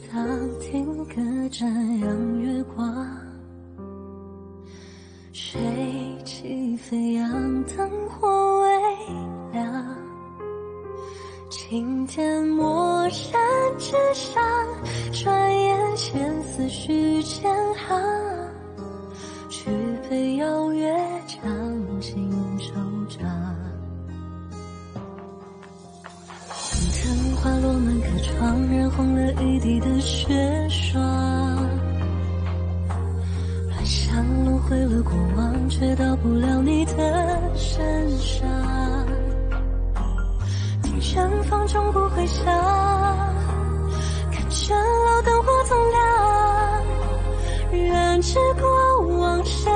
池塘听歌瞻阳月光，水起飞扬，灯火微亮。青天墨山之上，转眼千思绪千行。满客窗，染红了一地的雪霜。乱香轮回了过往，却到不了你的身上。听远方钟鼓回响，看着老灯火通亮。愿知过往，谁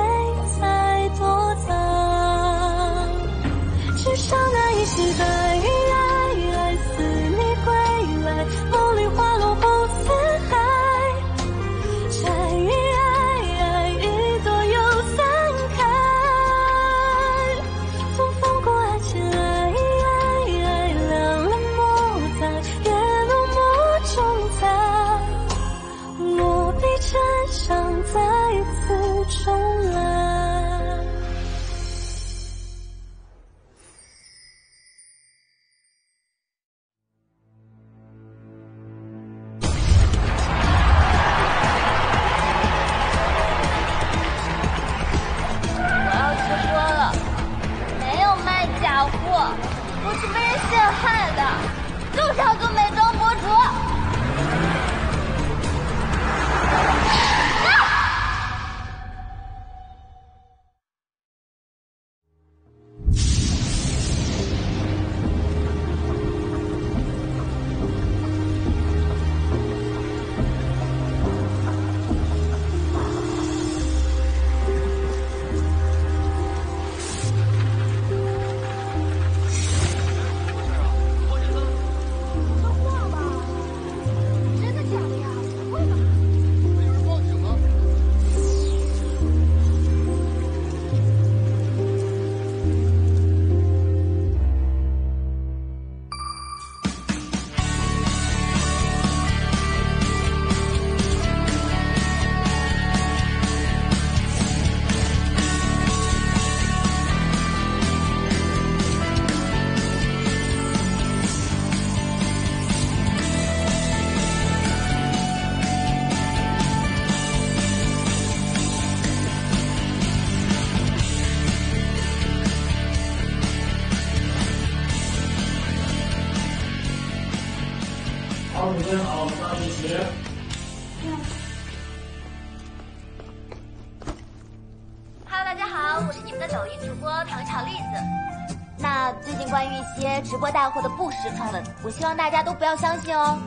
传闻，我希望大家都不要相信哦。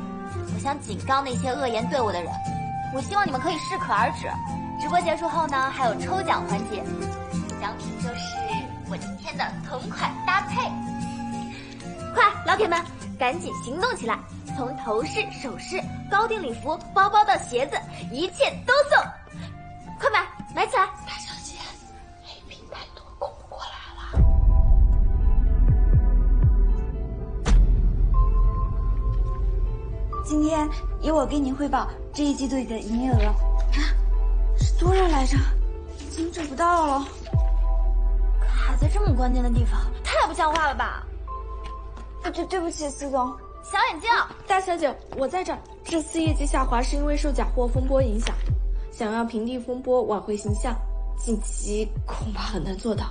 我想警告那些恶言对我的人，我希望你们可以适可而止。直播结束后呢，还有抽奖环节，奖品就是我今天的同款搭配。快，老铁们，赶紧行动起来！从头饰、首饰、高定礼服、包包到鞋子，一切都送！快买，买起来！今天由我给您汇报这一季度的营业额。啊，是多少来着？怎么找不到了？卡在这么关键的地方，太不像话了吧！啊，对对不起，司总。小眼镜，大小姐，我在这儿。这次业绩下滑是因为受假货风波影响，想要平定风波、挽回形象，近期恐怕很难做到。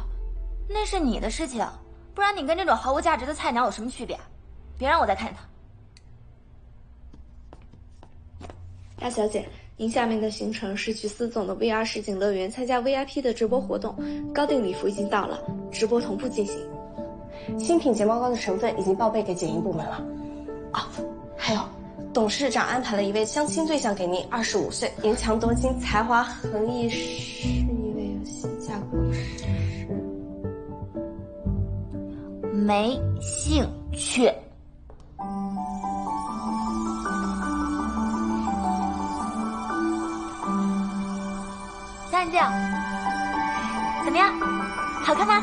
那是你的事情，不然你跟这种毫无价值的菜鸟有什么区别？别让我再看见他。大小姐，您下面的行程是去司总的 VR 实景乐园参加 VIP 的直播活动，高定礼服已经到了，直播同步进行。新品睫毛膏的成分已经报备给检验部门了。哦，还有，董事长安排了一位相亲对象给您，二十五岁，言强多金，才华横溢，是一位有戏价公司。没兴趣。小眼镜，怎么样？好看吗？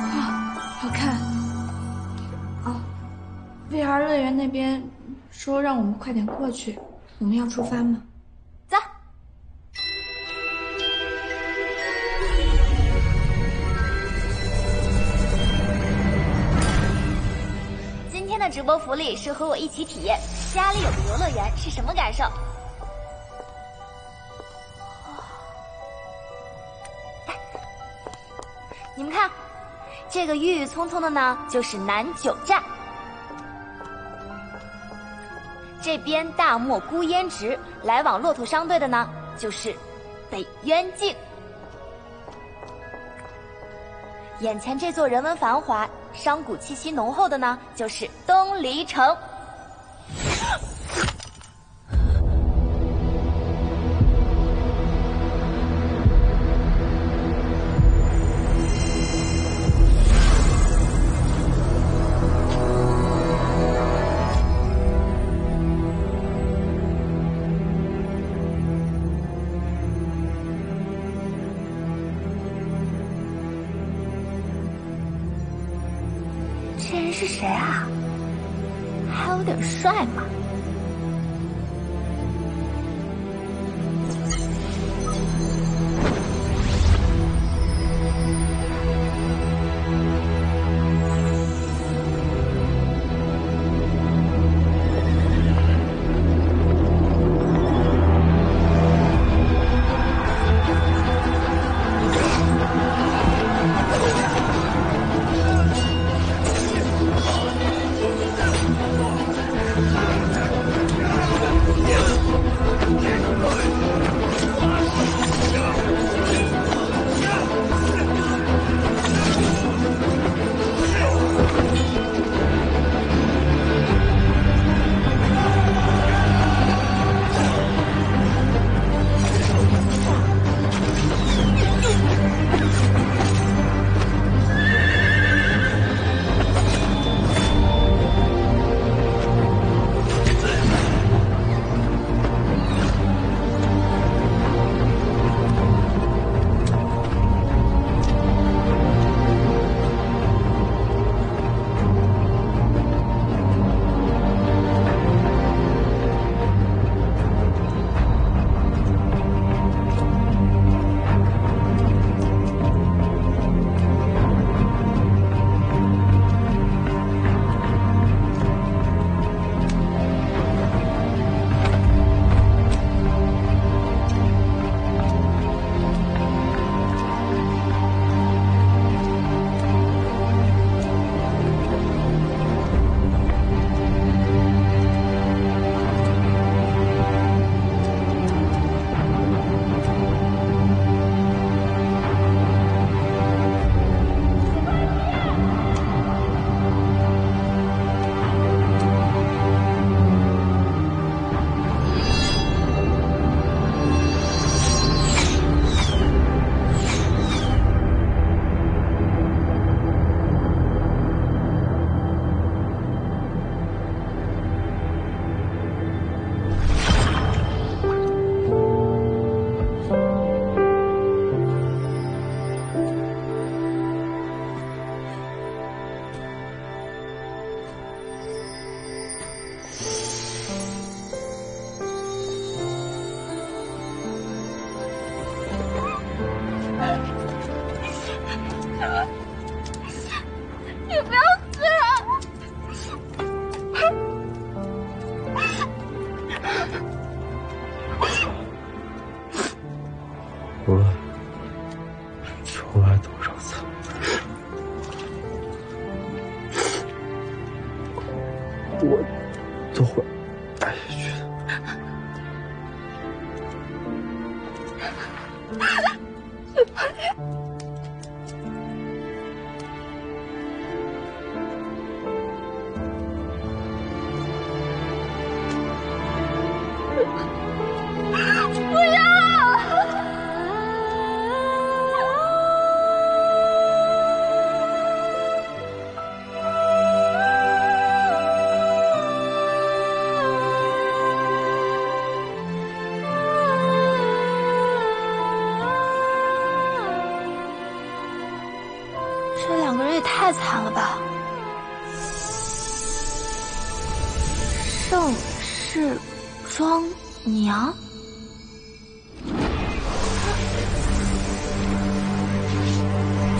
啊好看。哦，VR 乐园那边说让我们快点过去，我们要出发吗？走。今天的直播福利是和我一起体验家里有个游乐园是什么感受。这个郁郁葱葱的呢，就是南九寨。这边大漠孤烟直，来往骆驼商队的呢，就是北渊境。眼前这座人文繁华、商贾气息浓厚的呢，就是东黎城。是谁啊？还有点帅嘛！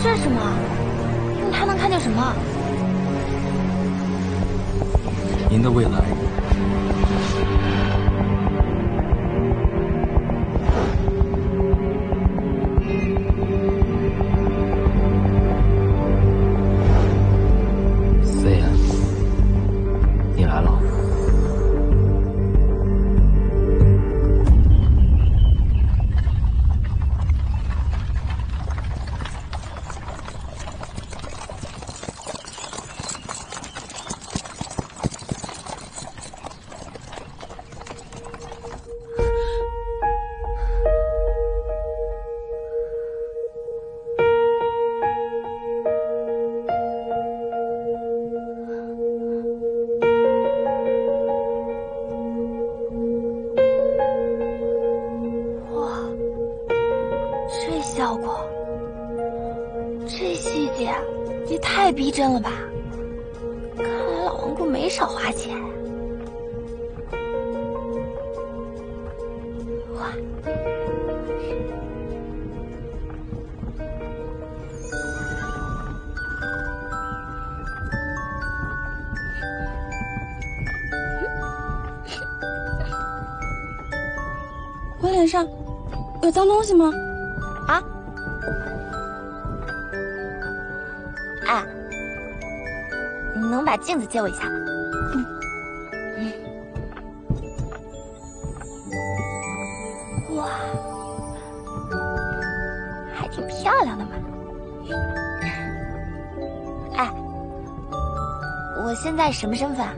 这是什么？用它能看见什么？您的未来。我脸上有脏东西吗？啊？哎，你能把镜子借我一下吗？嗯。哇，还挺漂亮的嘛。哎，我现在什么身份啊？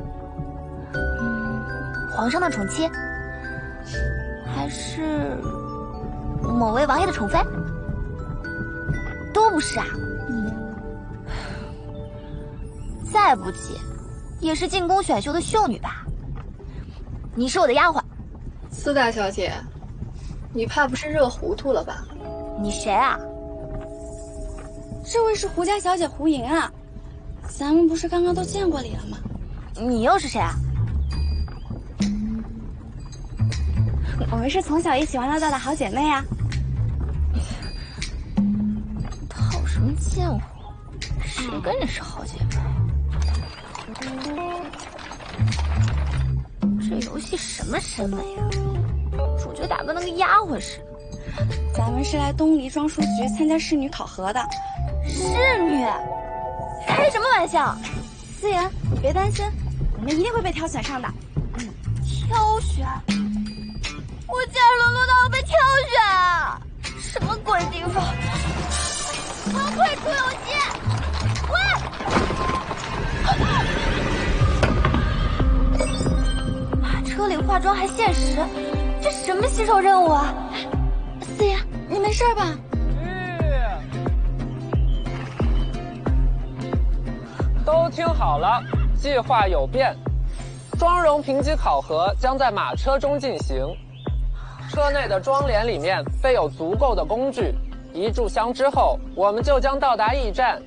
嗯，皇上的宠妻，某位王爷的宠妃，都不是啊。再不济，也是进宫选秀的秀女吧。你是我的丫鬟，苏大小姐，你怕不是热糊涂了吧？你谁啊？这位是胡家小姐胡莹啊，咱们不是刚刚都见过礼了吗？你又是谁啊？我们是从小一起玩到大的好姐妹啊。是好姐妹？这游戏什么审美啊？主角打扮的跟丫鬟似的。咱们是来东篱庄书局参加侍女考核的。侍女？开什么玩笑？思妍，你别担心，我们一定会被挑选上的。嗯，挑选？我竟然沦落到要被挑选？什么鬼地方？我要退出游戏！车里化妆还限时，这什么新手任务啊？四爷，你没事吧？都听好了，计划有变，妆容评级考核将在马车中进行。车内的妆帘里面备有足够的工具，一炷香之后，我们就将到达驿站。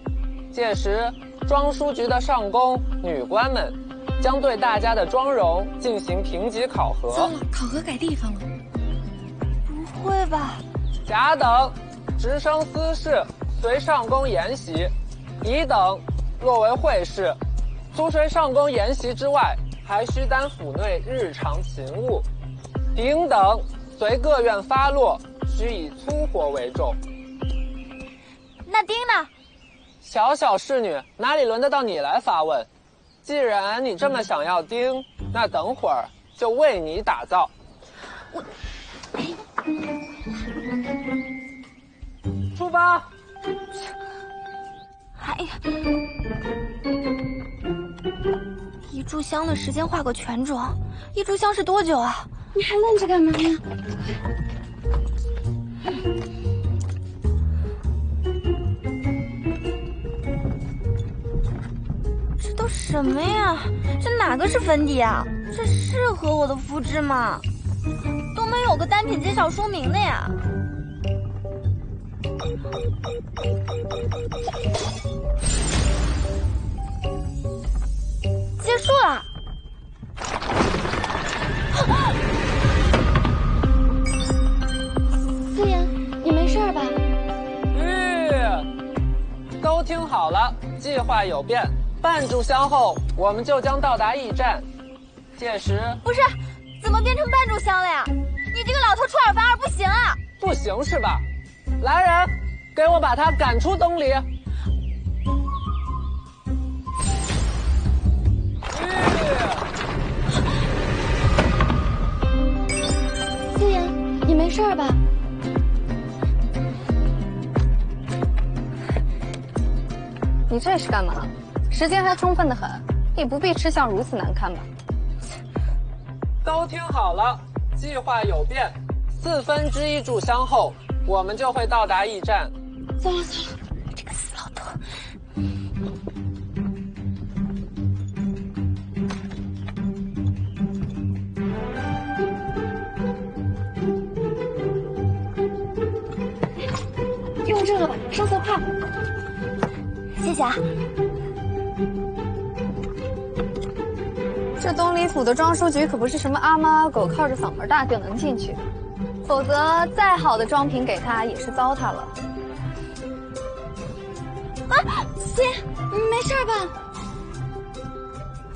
届时，庄书局的上宫女官们将对大家的妆容进行评级考核。糟了，考核改地方了。不会吧？甲等，直升司事，随上宫研习；乙等，若为会试，除随上宫研习之外，还需担府内日常勤务。丙等，随各院发落，需以粗活为重。那丁呢？小小侍女，哪里轮得到你来发问？既然你这么想要丁，那等会儿就为你打造。我，出发。哎呀，一炷香的时间化个全妆，一炷香是多久啊？你还愣着干嘛呀？什么呀？这哪个是粉底啊？这适合我的肤质吗？都没有个单品介绍说明的呀。结束了。思妍，你没事吧？嗯，都听好了，计划有变。半炷香后，我们就将到达驿站。届时不是，怎么变成半炷香了呀？你这个老头出尔反尔不行啊！不行是吧？来人，给我把他赶出东篱。素颜，你没事吧？你这是干嘛？时间还充分的很，你不必吃相如此难看吧？都听好了，计划有变，四分之一炷香后，我们就会到达驿站。糟了糟了，这个死老头。用这个吧，上色快。谢谢啊。这东里府的庄书局可不是什么阿猫阿狗靠着嗓门大就能进去，否则再好的装瓶给他也是糟蹋了。啊，心，你没事吧？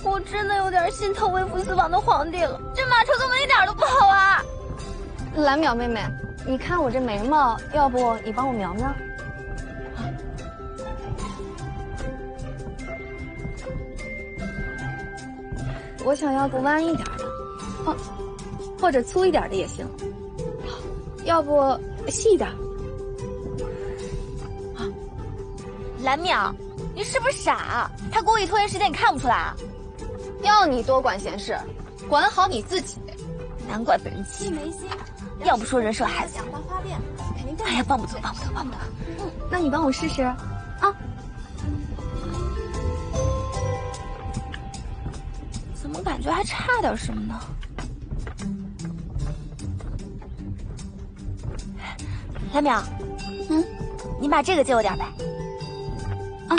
我真的有点心疼微服私访的皇帝了，这马车怎么一点都不好啊？蓝淼妹妹，你看我这眉毛，要不你帮我描描？我想要个弯一点的，哦，或者粗一点的也行。要不细一点？啊，蓝淼，你是不是傻？他故意拖延时间，你看不出来啊？要你多管闲事，管好你自己。难怪被人欺负。要不说人设还死我。哎呀，帮不得，帮不得，帮不得。嗯，那你帮我试试啊。觉还差点什么呢？蓝淼，嗯，你把这个借我点呗。啊！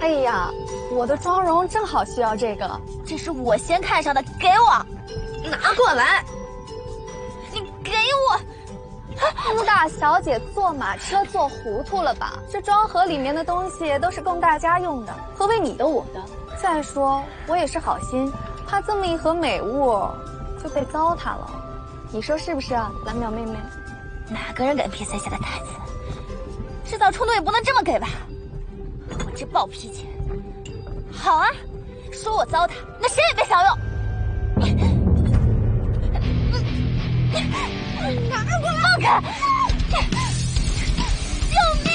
哎呀，我的妆容正好需要这个，这是我先看上的，给我，拿过来。你给我。顾大小姐坐马车坐糊涂了吧？这装盒里面的东西都是供大家用的，何为你的我的？再说我也是好心，怕这么一盒美物就被糟蹋了，你说是不是啊，蓝淼妹妹？哪个人给 NPC 下的台词？制造冲突也不能这么给吧？我这暴脾气。好啊，说我糟蹋，那谁也别想用。拿过来！放开！救命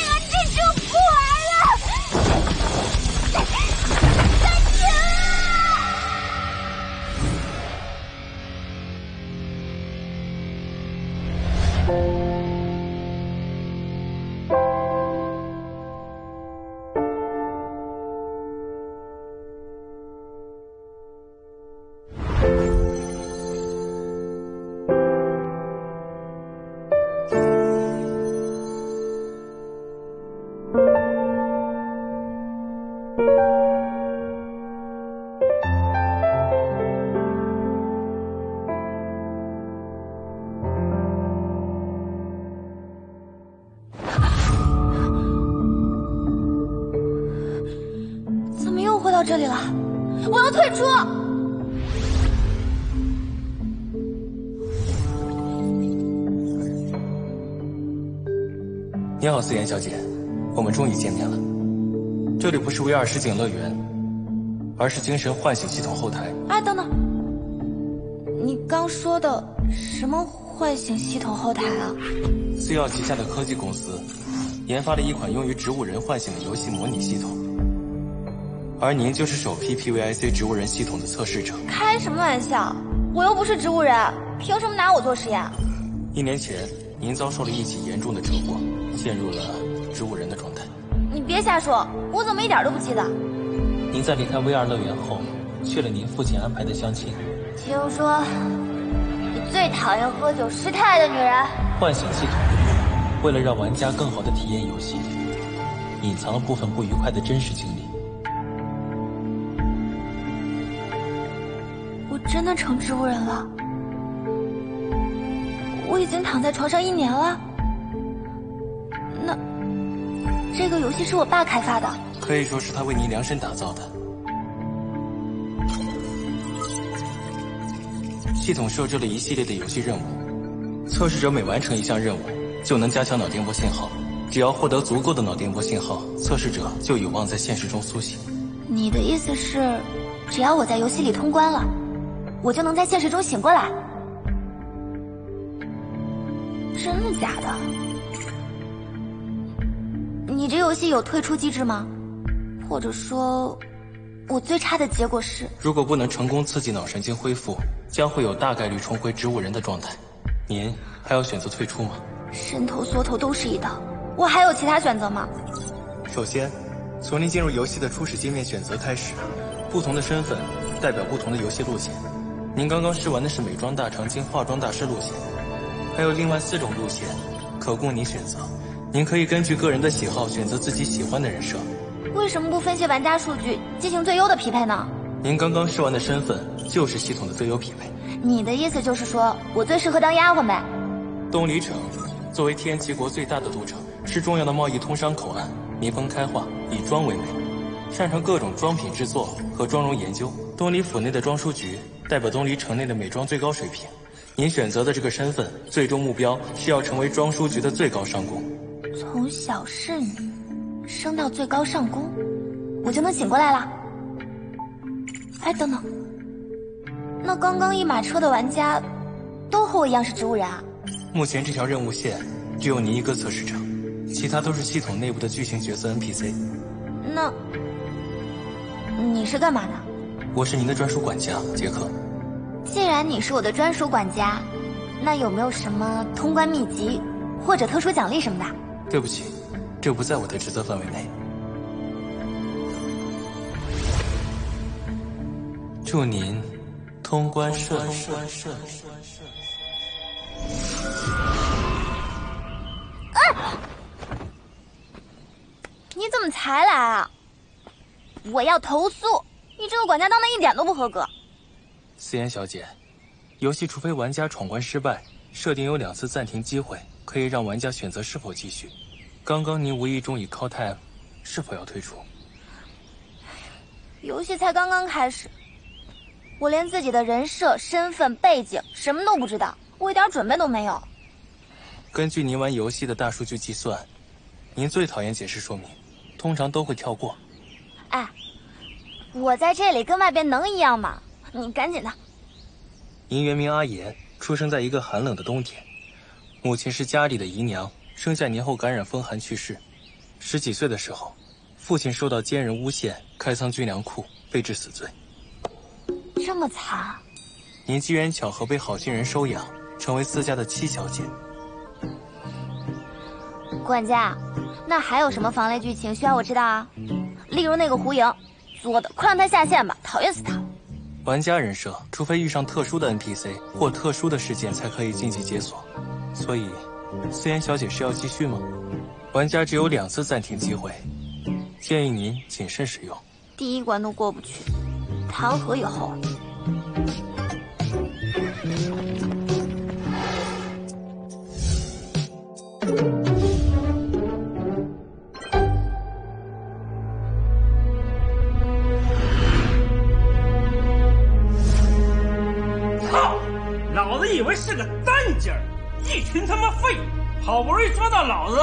这里不是 VR 实景乐园，而是精神唤醒系统后台。哎，等等，你刚说的什么唤醒系统后台啊？？C 耀旗下的科技公司研发了一款用于植物人唤醒的游戏模拟系统，而您就是首批 PVIC 植物人系统的测试者。开什么玩笑？我又不是植物人，凭什么拿我做实验？一年前，您遭受了一起严重的车祸，陷入了植物人的状态。你别瞎说，我怎么一点都不记得？您在离开 VR 乐园后，去了您父亲安排的相亲。听说你最讨厌喝酒失态的女人。唤醒系统为了让玩家更好的体验游戏，隐藏了部分不愉快的真实经历。我真的成植物人了？我已经躺在床上一年了。这个游戏是我爸开发的，可以说是他为您量身打造的。系统设置了一系列的游戏任务，测试者每完成一项任务，就能加强脑电波信号。只要获得足够的脑电波信号，测试者就有望在现实中苏醒。你的意思是，只要我在游戏里通关了，我就能在现实中醒过来？真的假的？你这游戏有退出机制吗？或者说，我最差的结果是，如果不能成功刺激脑神经恢复，将会有大概率重回植物人的状态。您还要选择退出吗？伸头缩头都是一刀，我还有其他选择吗？首先，从您进入游戏的初始界面选择开始，不同的身份代表不同的游戏路线。您刚刚试玩的是美妆大长今化妆大师路线，还有另外四种路线可供您选择。您可以根据个人的喜好选择自己喜欢的人设。为什么不分析玩家数据进行最优的匹配呢？您刚刚试玩的身份就是系统的最优匹配。你的意思就是说我最适合当丫鬟呗？东离城作为天齐国最大的都城，是重要的贸易通商口岸，民风开化，以妆为美，擅长各种妆品制作和妆容研究。东离府内的装书局代表东离城内的美妆最高水平。您选择的这个身份，最终目标是要成为装书局的最高上宫。从小侍女升到最高上宫，我就能醒过来了。哎，等等，那刚刚一马车的玩家，都和我一样是植物人啊？目前这条任务线只有您一个测试者，其他都是系统内部的剧情角色 NPC。那你是干嘛的？我是您的专属管家杰克。既然你是我的专属管家，那有没有什么通关秘籍或者特殊奖励什么的？对不起，这不在我的职责范围内。祝您通关顺顺顺顺顺。啊！你怎么才来啊？我要投诉！你这个管家当的一点都不合格。思妍小姐，游戏除非玩家闯关失败，设定有两次暂停机会。可以让玩家选择是否继续。刚刚您无意中已 call time，是否要退出？游戏才刚刚开始，我连自己的人设、身份、背景什么都不知道，我一点准备都没有。根据您玩游戏的大数据计算，您最讨厌解释说明，通常都会跳过。哎，我在这里跟外边能一样吗？你赶紧的。您原名阿言，出生在一个寒冷的冬天。母亲是家里的姨娘，生下年后感染风寒去世。十几岁的时候，父亲受到奸人诬陷，开仓军粮库，被治死罪。这么惨！您机缘巧合被好心人收养，成为私家的七小姐。管家，那还有什么防雷剧情需要我知道啊？例如那个胡莹，作的，快让他下线吧，讨厌死他！玩家人设，除非遇上特殊的 NPC 或特殊的事件，才可以晋级解锁。所以，思妍小姐是要继续吗？玩家只有两次暂停机会，建议您谨慎使用。第一关都过不去，谈何以后？好不容易抓到老子，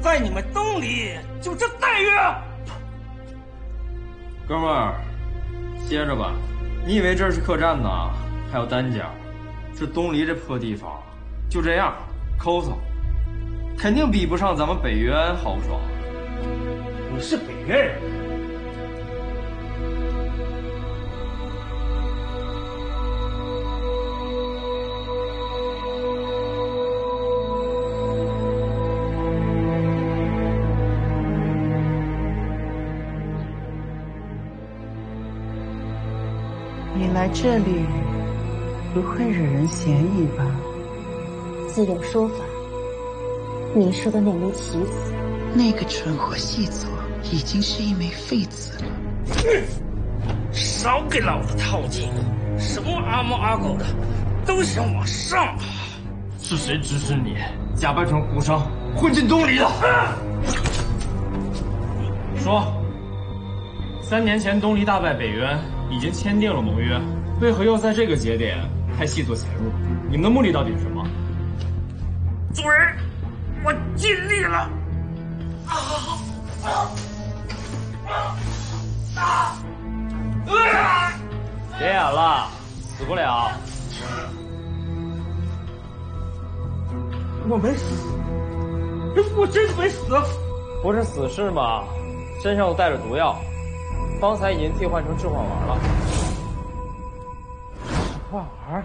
在你们东篱就这待遇？哥们儿，歇着吧。你以为这是客栈呢？还有单间？这东篱这破地方，就这样抠搜，肯定比不上咱们北渊豪爽。你是北渊人？来这里不会惹人嫌疑吧？自有说法。你说的那枚棋子，那个蠢货细作已经是一枚废子了。少给老子套近乎！什么阿猫阿狗的，都想往上爬。是谁指使你假扮成胡商混进东篱的？说，三年前东篱大败北渊，已经签订了盟约，为何要在这个节点派细作潜入？你们的目的到底是什么？主人，我尽力了。别演了，死不了。我没死，我真没死。不是死士吗？身上又带着毒药，方才已经替换成致幻丸了。幻丸？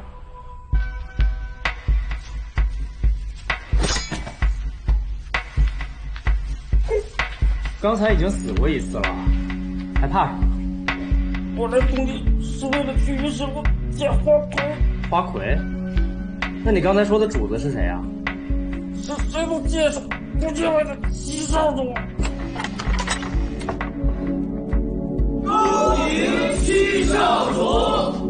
刚才已经死过一次了，还怕什么？我来东地是为了去云师傅见花魁。花魁？那你刚才说的主子是谁啊？是谁都介绍不见外的七少主。恭迎七少主。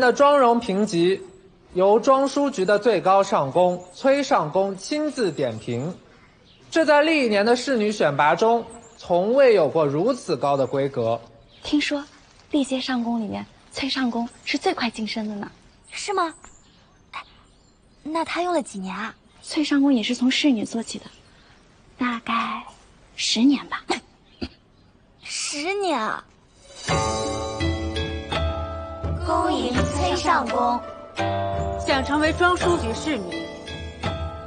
的妆容评级由庄书局的最高上宫崔上宫亲自点评，这在历年的侍女选拔中从未有过如此高的规格。听说历届上宫里面，崔上宫是最快晋升的呢。是吗？哎，那他用了几年啊？崔上宫也是从侍女做起的，大概十年吧。十年啊！上宫。想成为庄书局侍女，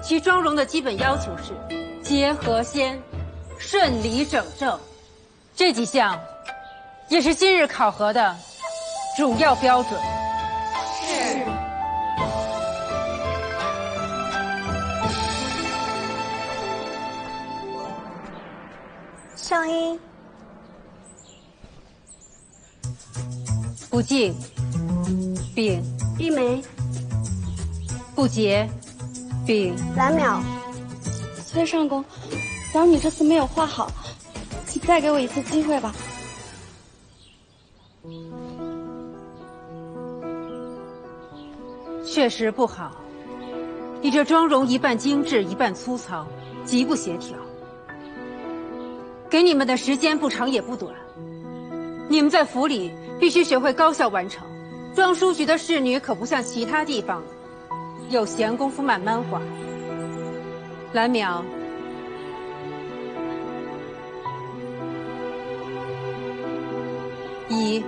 其妆容的基本要求是结和鲜、顺理整正，这几项也是今日考核的主要标准。是。上音。不敬，丙一枚，不洁，丙蓝淼。崔上宫，假如你这次没有画好，请再给我一次机会吧。确实不好，你这妆容一半精致，一半粗糙，极不协调。给你们的时间不长也不短，你们在府里必须学会高效完成。庄书局的侍女可不像其他地方，有闲工夫慢慢画。蓝淼，一。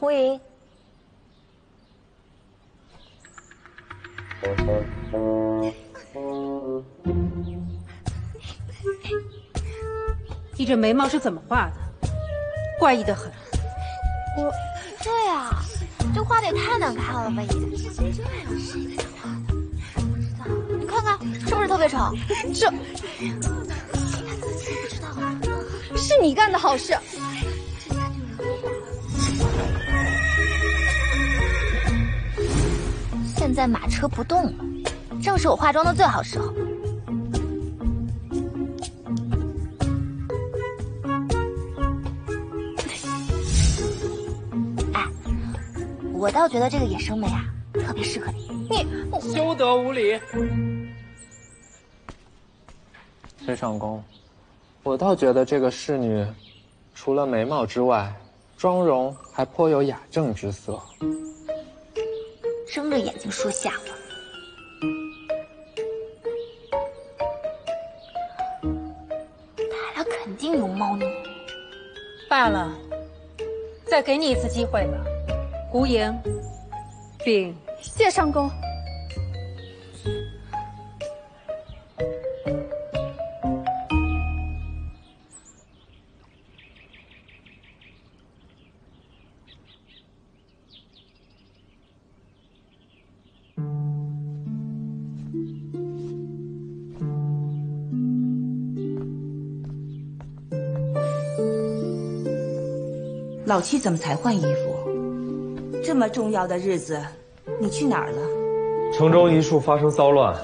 胡莹，你这眉毛是怎么画的？怪异的很。我，对啊，这画的也太难看了吧！也，你看看是不是特别丑？这，是你干的好事。现在马车不动了，正是我化妆的最好时候。哎，我倒觉得这个野生眉啊，特别适合你。你休得无礼！崔尚宫，我倒觉得这个侍女，除了眉毛之外，妆容还颇有雅正之色。睁着眼睛说瞎话，他俩肯定有猫腻。罢了，再给你一次机会吧，胡莹，禀谢上宫。老七怎么才换衣服？这么重要的日子，你去哪儿了？城中一处发生骚乱，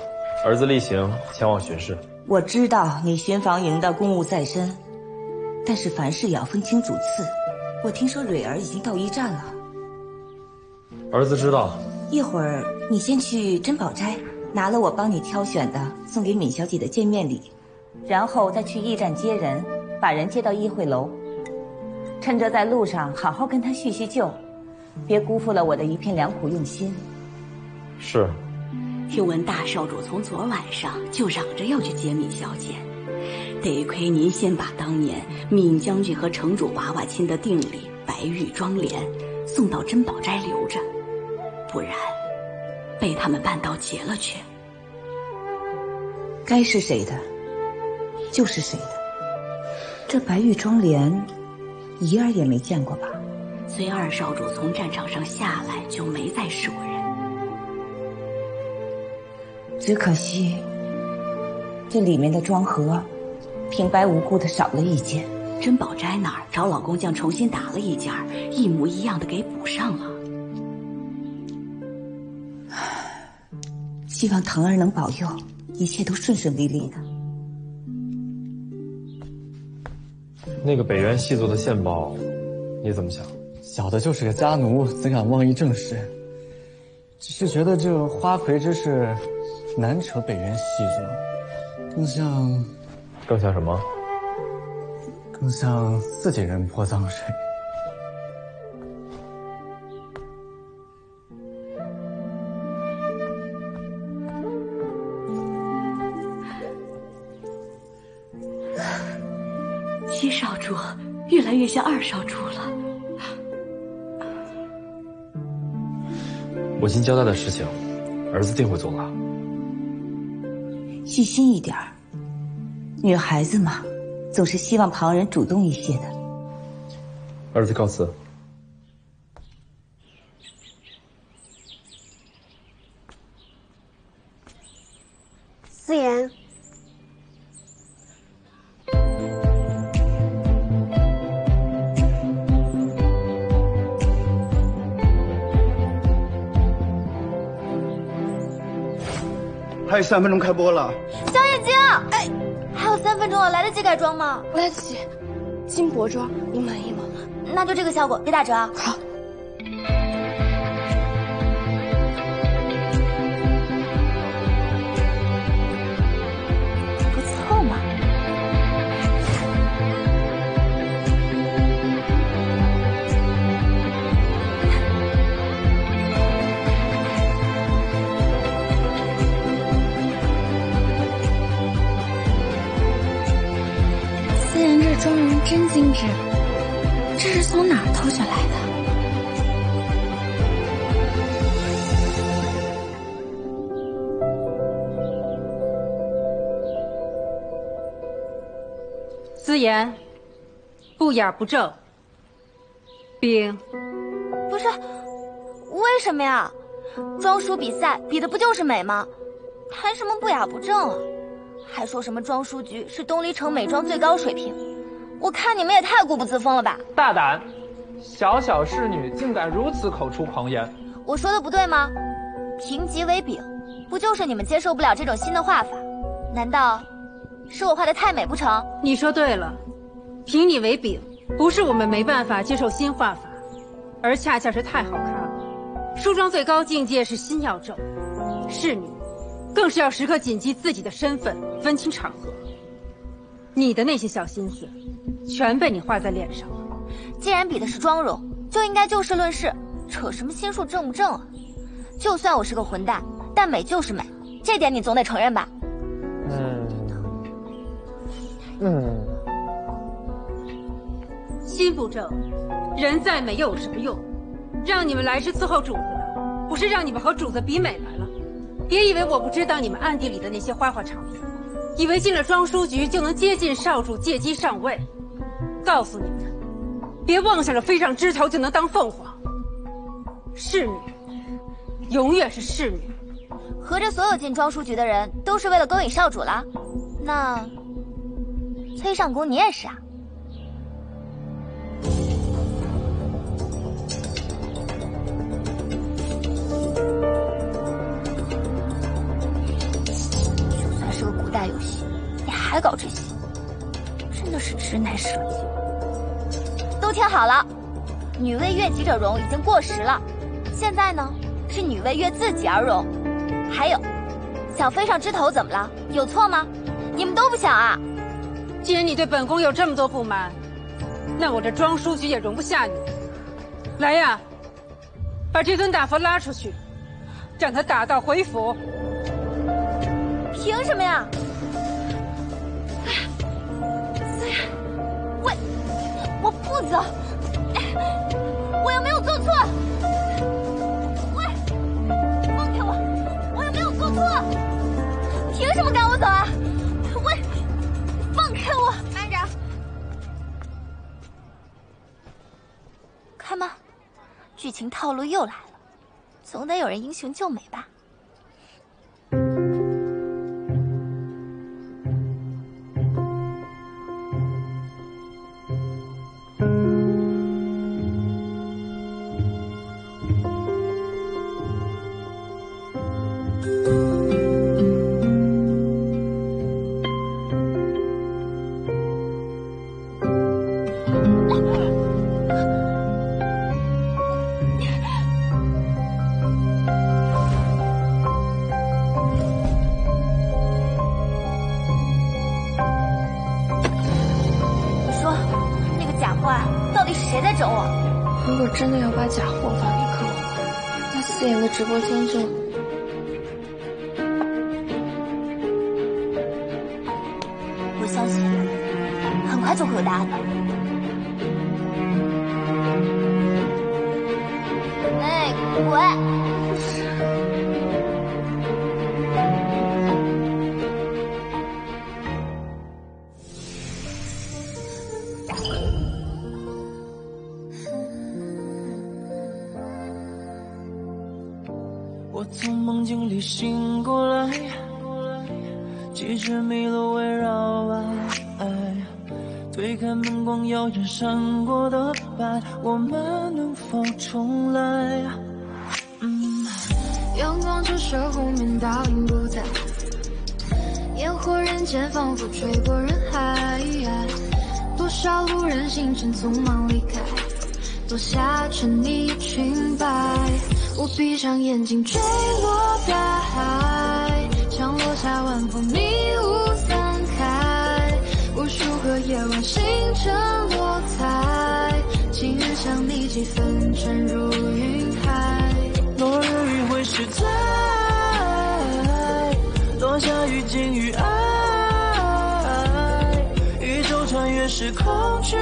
儿子例行前往巡视。我知道你巡防营的公务在身，但是凡事也要分清主次。我听说蕊儿已经到驿站了。儿子知道。一会儿你先去珍宝斋，拿了我帮你挑选的送给敏小姐的见面礼，然后再去驿站接人，把人接到议会楼。趁着在路上，好好跟他叙叙旧，别辜负了我的一片良苦用心。是。听闻大少主从昨晚上就嚷着要去接敏小姐，得亏您先把当年敏将军和城主娃娃亲的定礼白玉妆奁送到珍宝斋留着，不然被他们半道劫了去。该是谁的，就是谁的。这白玉妆奁。怡儿也没见过吧？随二少主从战场上下来，就没再是过人。只可惜，这里面的装盒，平白无故的少了一件。珍宝斋那儿找老工匠重新打了一件，一模一样的给补上了。希望腾儿能保佑，一切都顺顺利利的。那个北原细作的线报，你怎么想？小的就是个家奴，怎敢妄议正事？只是觉得这花魁之事，难扯北原细作，更像……更像什么？更像自己人泼脏水。越来越像二少主了。母亲交代的事情，儿子定会做到。细心一点女孩子嘛，总是希望旁人主动一些的。儿子告辞。三分钟开播了，小眼睛，哎，还有三分钟了，来得及改装吗？来得及，金箔妆，你满意吗？那就这个效果，别打折啊。好。真精致，这是从哪儿偷下来的？思言，不雅不正。冰，不是，为什么呀？装书比赛比的不就是美吗？谈什么不雅不正啊？还说什么装书局是东离城美妆最高水平？我看你们也太固步自封了吧！大胆，小小侍女竟敢如此口出狂言！我说的不对吗？评级为丙，不就是你们接受不了这种新的画法？难道是我画的太美不成？你说对了，评你为丙，不是我们没办法接受新画法，而恰恰是太好看了。梳妆最高境界是心要正，侍女更是要时刻谨记自己的身份，分清场合。你的那些小心思，全被你画在脸上了。既然比的是妆容，就应该就事论事，扯什么心术正不正啊？就算我是个混蛋，但美就是美，这点你总得承认吧？嗯嗯，心不正，人再美又有什么用？让你们来是伺候主子的，不是让你们和主子比美来了。别以为我不知道你们暗地里的那些花花肠子，以为进了庄书局就能接近少主，借机上位。告诉你们，别妄想着飞上枝头就能当凤凰。侍女，永远是侍女。合着所有进庄书局的人都是为了勾引少主了？那崔上宫你也是啊？就算是个古代游戏，你还搞这些，的是直男设计。都听好了，女为悦己者容已经过时了，现在呢是女为悦自己而容。还有，想飞上枝头怎么了？有错吗？你们都不想啊？既然你对本宫有这么多不满，那我这庄书局也容不下你。来呀，把这尊大佛拉出去，让他打道回府。凭什么呀？我不走，我又没有做错。喂，放开我，我又没有做错，凭什么赶我走啊？喂，放开我！慢着，看吧，剧情套路又来了，总得有人英雄救美吧。我从梦境里醒过来，几只麋鹿围绕爱，推开门光耀眼闪过的白，我们能否重来？嗯，阳光折射湖面，倒影不在，烟火人间，仿佛吹过人海。多少路人行程匆忙离开，落下沉溺裙摆。我闭上眼睛，坠落大海，像落下晚风，迷雾散开。无数个夜晚，星辰落彩，今日想你几分，沉入云海。落日余晖是在，落下于境与爱，宇宙穿越时空去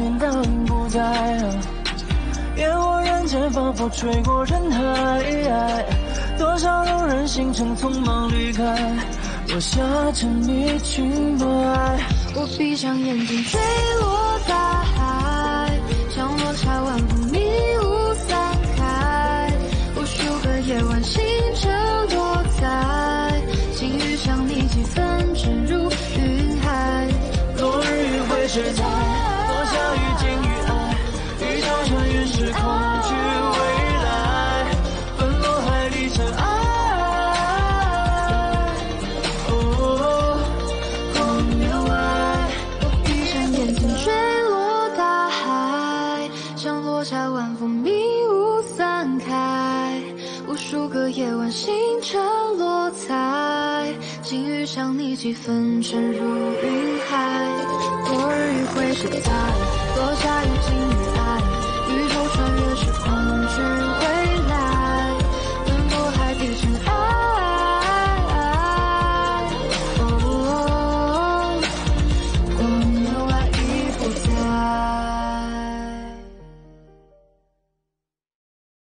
守护面倒影不在。烟火人间，仿佛吹过人海。多少路人行程匆忙离开，落下沉迷情怀。我闭上眼睛，坠落大海，像落下晚风，迷雾散开。无数个夜晚，向你几分沉入云海。落日余晖谁在？落下